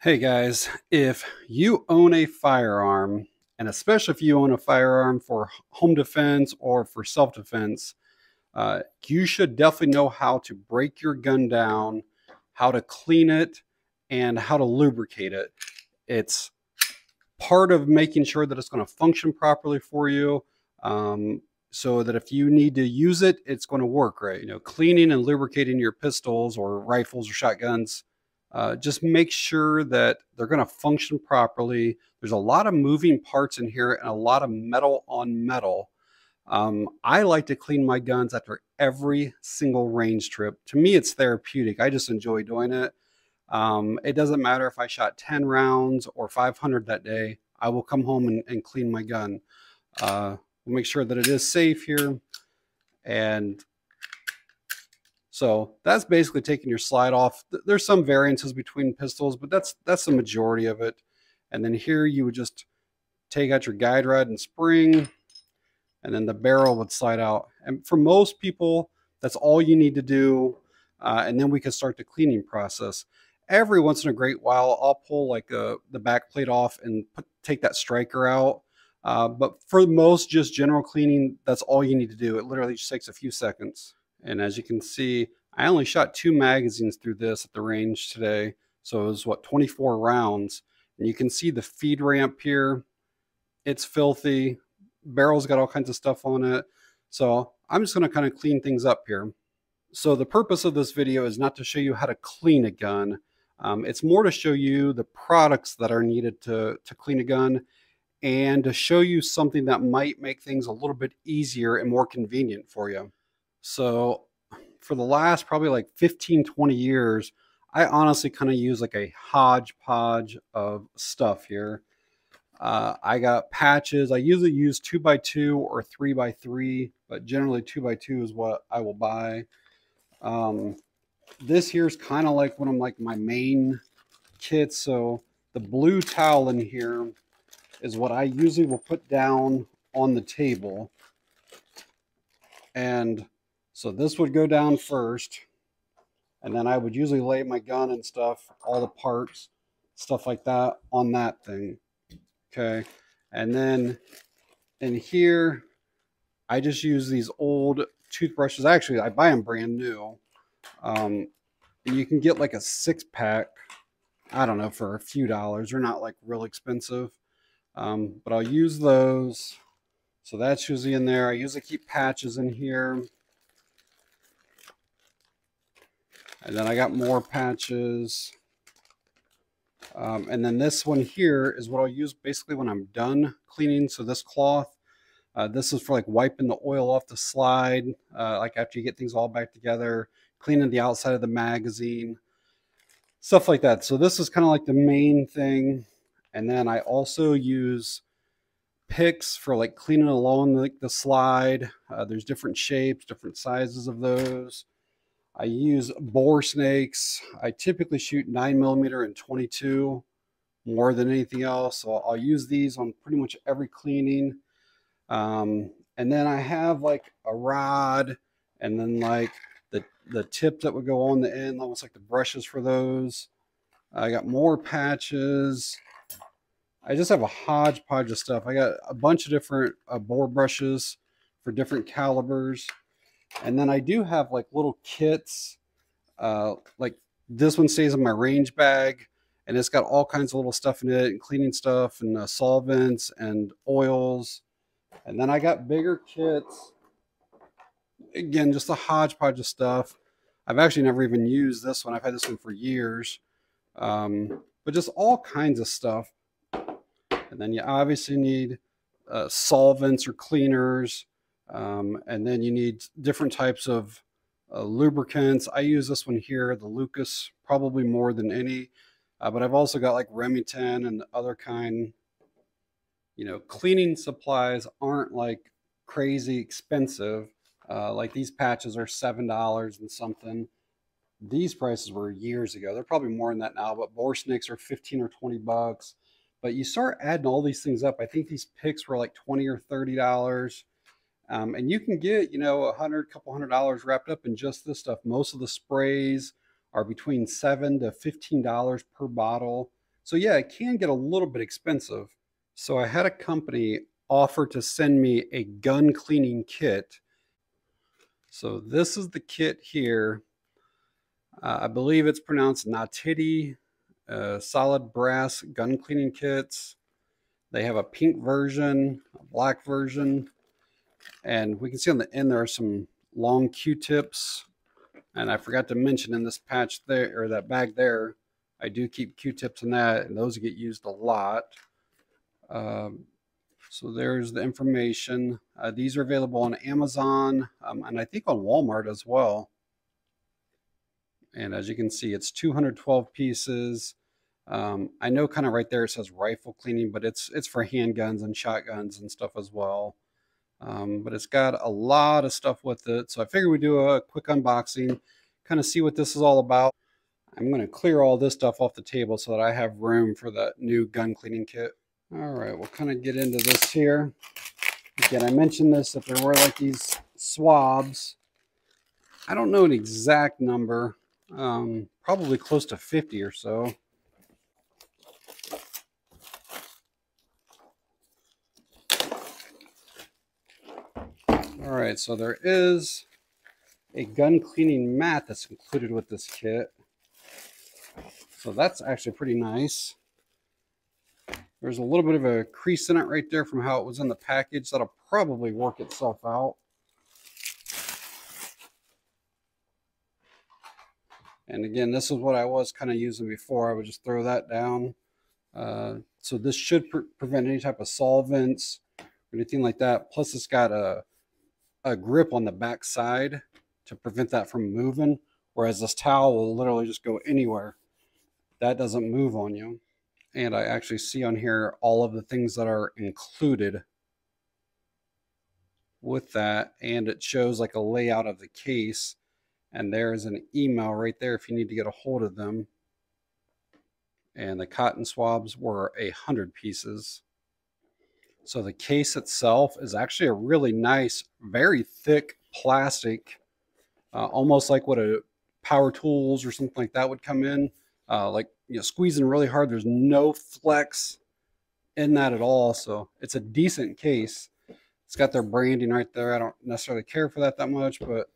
Hey guys, if you own a firearm, and especially if you own a firearm for home defense or for self defense, uh, you should definitely know how to break your gun down, how to clean it, and how to lubricate it. It's part of making sure that it's going to function properly for you. Um, so that if you need to use it, it's going to work right. You know, cleaning and lubricating your pistols or rifles or shotguns uh, just make sure that they're going to function properly. There's a lot of moving parts in here and a lot of metal on metal. Um, I like to clean my guns after every single range trip. To me, it's therapeutic. I just enjoy doing it. Um, it doesn't matter if I shot 10 rounds or 500 that day. I will come home and, and clean my gun. Uh, we'll make sure that it is safe here. And so that's basically taking your slide off. There's some variances between pistols, but that's that's the majority of it. And then here you would just take out your guide rod and spring, and then the barrel would slide out. And for most people, that's all you need to do. Uh, and then we can start the cleaning process. Every once in a great while, I'll pull like a, the back plate off and put, take that striker out. Uh, but for most just general cleaning, that's all you need to do. It literally just takes a few seconds. And as you can see, I only shot two magazines through this at the range today. So it was what, 24 rounds. And you can see the feed ramp here. It's filthy. Barrel's got all kinds of stuff on it. So I'm just gonna kind of clean things up here. So the purpose of this video is not to show you how to clean a gun. Um, it's more to show you the products that are needed to, to clean a gun and to show you something that might make things a little bit easier and more convenient for you. So for the last probably like 15, 20 years, I honestly kind of use like a hodgepodge of stuff here. Uh, I got patches. I usually use two by two or three by three, but generally two by two is what I will buy. Um, this here is kind of like one of like my main kits. So the blue towel in here is what I usually will put down on the table. And so this would go down first, and then I would usually lay my gun and stuff, all the parts, stuff like that on that thing. Okay. And then in here, I just use these old toothbrushes. Actually, I buy them brand new. Um, you can get like a six pack, I don't know, for a few dollars. They're not like real expensive. Um, but I'll use those. So that's usually in there. I usually keep patches in here. And then I got more patches. Um, and then this one here is what I'll use basically when I'm done cleaning. So this cloth, uh, this is for like wiping the oil off the slide, uh, like after you get things all back together, cleaning the outside of the magazine, stuff like that. So this is kind of like the main thing. And then I also use picks for like cleaning along the, the slide. Uh, there's different shapes, different sizes of those. I use bore snakes. I typically shoot 9 millimeter and 22 more than anything else. So I'll use these on pretty much every cleaning. Um, and then I have like a rod and then like the, the tip that would go on the end, almost like the brushes for those. I got more patches. I just have a hodgepodge of stuff. I got a bunch of different uh, bore brushes for different calibers. And then I do have like little kits. Uh, like this one stays in my range bag and it's got all kinds of little stuff in it and cleaning stuff and uh, solvents and oils. And then I got bigger kits. Again, just a hodgepodge of stuff. I've actually never even used this one. I've had this one for years. Um, but just all kinds of stuff. And then you obviously need uh, solvents or cleaners. Um, and then you need different types of uh, lubricants. I use this one here, the Lucas, probably more than any. Uh, but I've also got like Remington and other kind. You know, cleaning supplies aren't like crazy expensive. Uh, like these patches are seven dollars and something. These prices were years ago. They're probably more than that now. But bore snakes are fifteen or twenty bucks. But you start adding all these things up. I think these picks were like twenty or thirty dollars. Um, and you can get, you know, a hundred, couple hundred dollars wrapped up in just this stuff. Most of the sprays are between seven to fifteen dollars per bottle. So yeah, it can get a little bit expensive. So I had a company offer to send me a gun cleaning kit. So this is the kit here. Uh, I believe it's pronounced NaTiddy uh, solid brass gun cleaning kits. They have a pink version, a black version, and we can see on the end there are some long Q-tips. And I forgot to mention in this patch there, or that bag there, I do keep Q-tips in that, and those get used a lot. Um, so there's the information. Uh, these are available on Amazon um, and I think on Walmart as well. And as you can see, it's 212 pieces. Um, I know kind of right there it says rifle cleaning, but it's it's for handguns and shotguns and stuff as well. Um, but it's got a lot of stuff with it. So I figured we'd do a quick unboxing, kind of see what this is all about. I'm going to clear all this stuff off the table so that I have room for the new gun cleaning kit. All right, we'll kind of get into this here. Again, I mentioned this, if there were like these swabs, I don't know an exact number, um, probably close to 50 or so. All right, so there is a gun cleaning mat that's included with this kit. So that's actually pretty nice. There's a little bit of a crease in it right there from how it was in the package. That'll probably work itself out. And again, this is what I was kind of using before. I would just throw that down. Uh, so this should pre prevent any type of solvents or anything like that. Plus it's got a, a grip on the back side to prevent that from moving. Whereas this towel will literally just go anywhere. That doesn't move on you and I actually see on here all of the things that are included with that and it shows like a layout of the case and there's an email right there if you need to get a hold of them and the cotton swabs were a hundred pieces so the case itself is actually a really nice very thick plastic uh, almost like what a power tools or something like that would come in uh, like you know squeezing really hard. There's no flex in that at all. So it's a decent case. It's got their branding right there. I don't necessarily care for that that much, but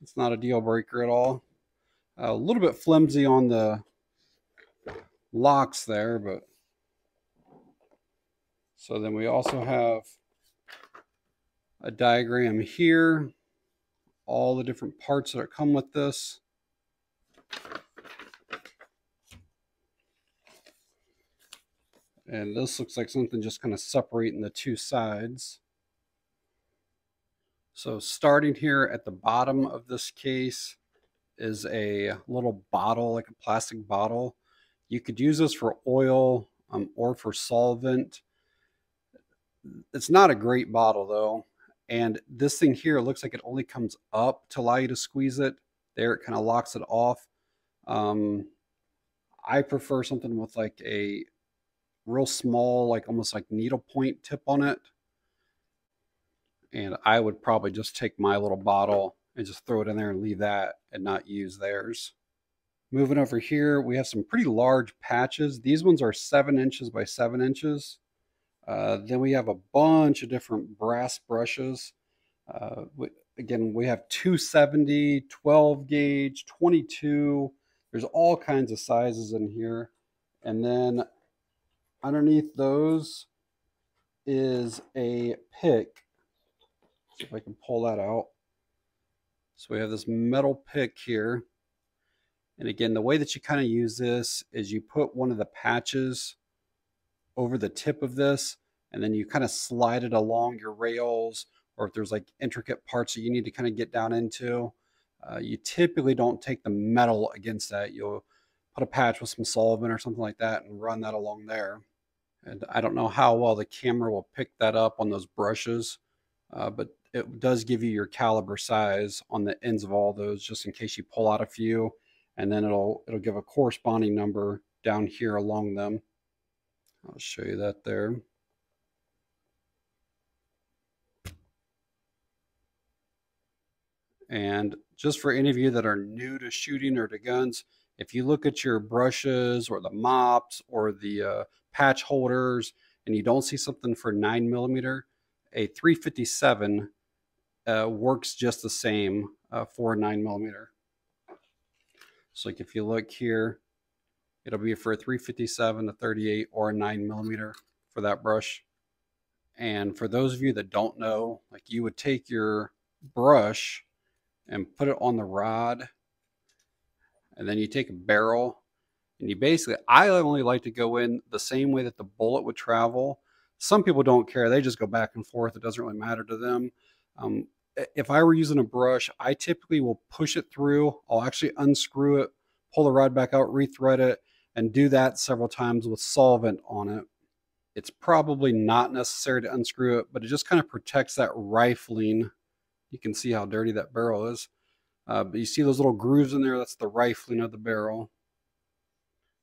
it's not a deal breaker at all. Uh, a little bit flimsy on the locks there, but so then we also have a diagram here, all the different parts that come with this. And this looks like something just kind of separating the two sides. So starting here at the bottom of this case is a little bottle, like a plastic bottle. You could use this for oil um, or for solvent. It's not a great bottle though. And this thing here looks like it only comes up to allow you to squeeze it. There it kind of locks it off. Um, I prefer something with like a real small, like almost like needle point tip on it. And I would probably just take my little bottle and just throw it in there and leave that and not use theirs. Moving over here, we have some pretty large patches. These ones are seven inches by seven inches. Uh, then we have a bunch of different brass brushes. Uh, we, again, we have 270, 12 gauge, 22. There's all kinds of sizes in here. And then underneath those is a pick. If I can pull that out. So we have this metal pick here. And again, the way that you kind of use this is you put one of the patches over the tip of this, and then you kind of slide it along your rails, or if there's like intricate parts that you need to kind of get down into. Uh, you typically don't take the metal against that. You'll put a patch with some solvent or something like that and run that along there. And I don't know how well the camera will pick that up on those brushes, uh, but it does give you your caliber size on the ends of all those just in case you pull out a few and then it'll it'll give a corresponding number down here along them. I'll show you that there. And just for any of you that are new to shooting or to guns, if you look at your brushes or the mops or the uh, patch holders and you don't see something for 9 millimeter, a 357 uh, works just the same uh, for 9 millimeter. So like if you look here, it'll be for a 357, a 38, or a 9 millimeter for that brush. And for those of you that don't know, like you would take your brush and put it on the rod, and then you take a barrel and you basically, I only like to go in the same way that the bullet would travel. Some people don't care. They just go back and forth. It doesn't really matter to them. Um, if I were using a brush, I typically will push it through. I'll actually unscrew it, pull the rod back out, rethread it, and do that several times with solvent on it. It's probably not necessary to unscrew it, but it just kind of protects that rifling. You can see how dirty that barrel is. Uh, but you see those little grooves in there? That's the rifling of the barrel.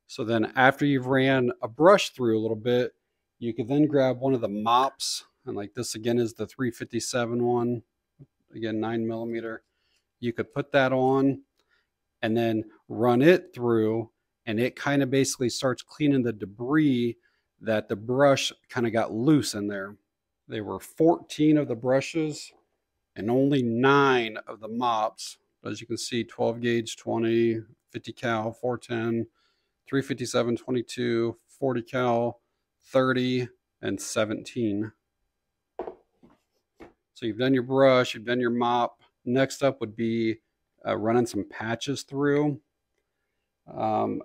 So then after you've ran a brush through a little bit, you could then grab one of the mops. And like this again is the 357 one. Again, nine millimeter. You could put that on and then run it through and it kind of basically starts cleaning the debris that the brush kind of got loose in there. There were 14 of the brushes and only nine of the mops as you can see, 12 gauge, 20, 50 cal, 410, 357, 22, 40 cal, 30, and 17. So you've done your brush, you've done your mop. Next up would be uh, running some patches through. Um,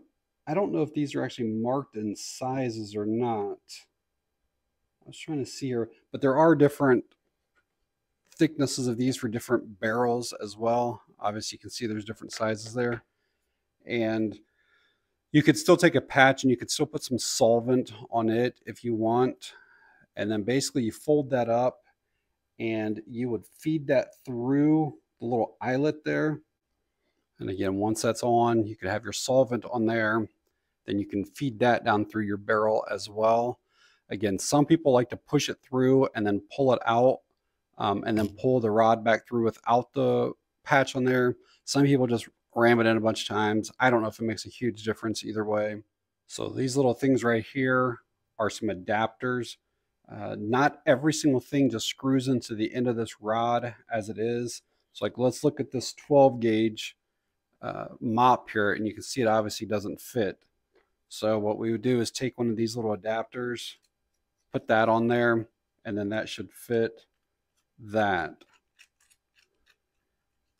I don't know if these are actually marked in sizes or not. I was trying to see here, but there are different thicknesses of these for different barrels as well. Obviously, you can see there's different sizes there. And you could still take a patch and you could still put some solvent on it if you want. And then basically you fold that up and you would feed that through the little eyelet there. And again, once that's on, you could have your solvent on there. Then you can feed that down through your barrel as well. Again, some people like to push it through and then pull it out um, and then pull the rod back through without the patch on there. Some people just ram it in a bunch of times. I don't know if it makes a huge difference either way. So these little things right here are some adapters. Uh, not every single thing just screws into the end of this rod as it is. So like let's look at this 12 gauge uh, mop here and you can see it obviously doesn't fit. So what we would do is take one of these little adapters, put that on there, and then that should fit that.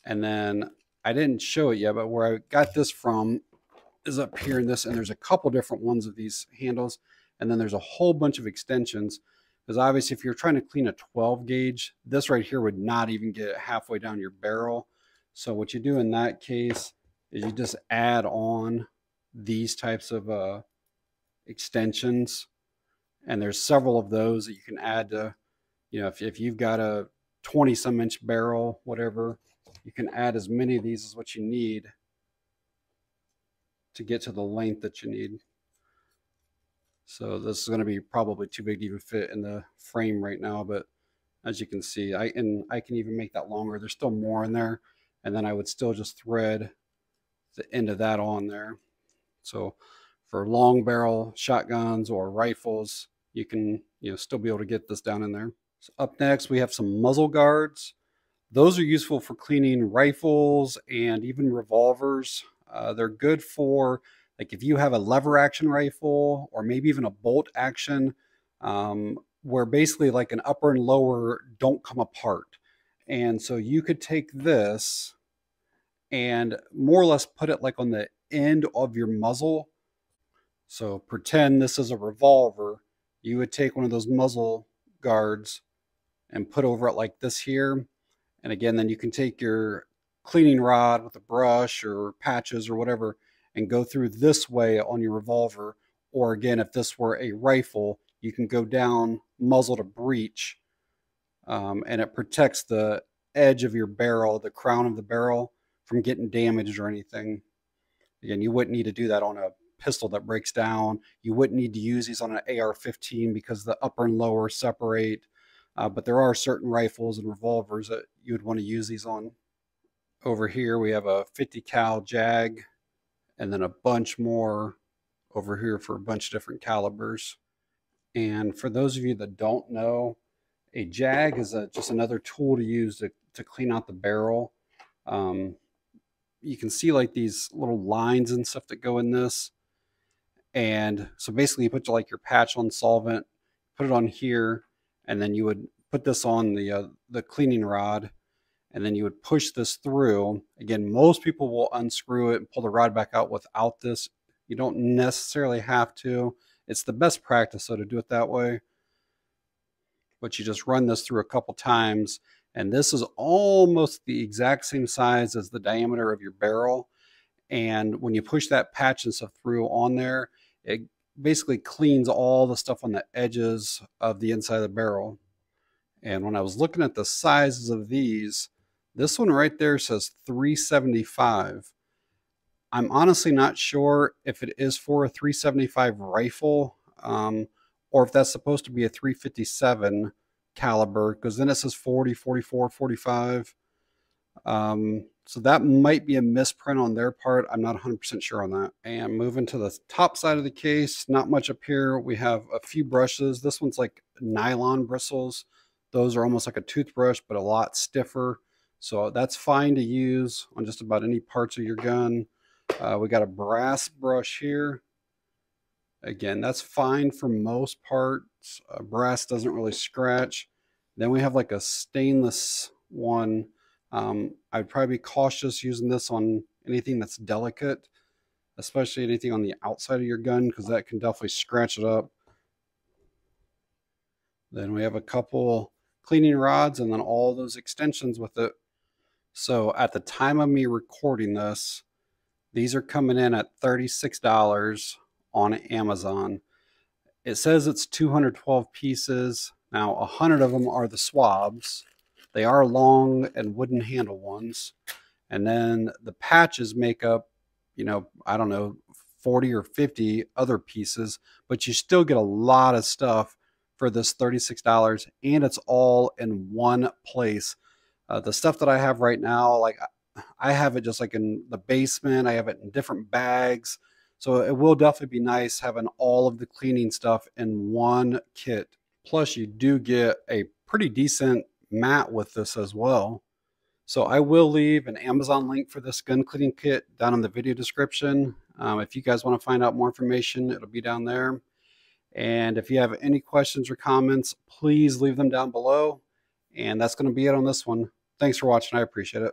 And then I didn't show it yet, but where I got this from is up here in this, and there's a couple different ones of these handles. And then there's a whole bunch of extensions. Because obviously, if you're trying to clean a 12 gauge, this right here would not even get halfway down your barrel. So what you do in that case is you just add on these types of uh, extensions. And there's several of those that you can add to you know, if, if you've got a 20 some inch barrel, whatever, you can add as many of these as what you need to get to the length that you need. So this is going to be probably too big to even fit in the frame right now, but as you can see, I and I can even make that longer. There's still more in there, and then I would still just thread the end of that on there. So for long barrel shotguns or rifles, you can you know still be able to get this down in there. So up next, we have some muzzle guards. Those are useful for cleaning rifles and even revolvers. Uh, they're good for like if you have a lever action rifle or maybe even a bolt action um, where basically like an upper and lower don't come apart. And so you could take this and more or less put it like on the end of your muzzle. So pretend this is a revolver. You would take one of those muzzle guards and put over it like this here. And again, then you can take your cleaning rod with a brush or patches or whatever and go through this way on your revolver. Or again, if this were a rifle, you can go down muzzle to breech um, and it protects the edge of your barrel, the crown of the barrel from getting damaged or anything. Again, you wouldn't need to do that on a pistol that breaks down. You wouldn't need to use these on an AR-15 because the upper and lower separate. Uh, but there are certain rifles and revolvers that you would want to use these on. Over here we have a 50 cal Jag and then a bunch more over here for a bunch of different calibers. And for those of you that don't know, a Jag is a, just another tool to use to, to clean out the barrel. Um, you can see like these little lines and stuff that go in this. And so basically you put like your patch on solvent, put it on here, and then you would put this on the, uh, the cleaning rod and then you would push this through. Again, most people will unscrew it and pull the rod back out without this. You don't necessarily have to. It's the best practice though to do it that way. But you just run this through a couple times and this is almost the exact same size as the diameter of your barrel. And when you push that patch and stuff through on there, it basically cleans all the stuff on the edges of the inside of the barrel. And when I was looking at the sizes of these, this one right there says 375. I'm honestly not sure if it is for a 375 rifle um, or if that's supposed to be a 357 caliber because then it says 40, 44, 45. Um, so that might be a misprint on their part. I'm not 100% sure on that. And moving to the top side of the case, not much up here. We have a few brushes. This one's like nylon bristles. Those are almost like a toothbrush, but a lot stiffer. So that's fine to use on just about any parts of your gun. Uh, we got a brass brush here. Again, that's fine for most parts. Uh, brass doesn't really scratch. Then we have like a stainless one. Um, I'd probably be cautious using this on anything that's delicate, especially anything on the outside of your gun because that can definitely scratch it up. Then we have a couple cleaning rods and then all those extensions with it. So at the time of me recording this, these are coming in at $36 on Amazon. It says it's 212 pieces. Now, 100 of them are the swabs. They are long and wooden handle ones. And then the patches make up, you know, I don't know, 40 or 50 other pieces, but you still get a lot of stuff for this $36 and it's all in one place. Uh, the stuff that I have right now, like I have it just like in the basement, I have it in different bags. So it will definitely be nice having all of the cleaning stuff in one kit. Plus you do get a pretty decent mat with this as well. So I will leave an Amazon link for this gun cleaning kit down in the video description. Um, if you guys want to find out more information, it'll be down there. And if you have any questions or comments, please leave them down below. And that's going to be it on this one. Thanks for watching. I appreciate it.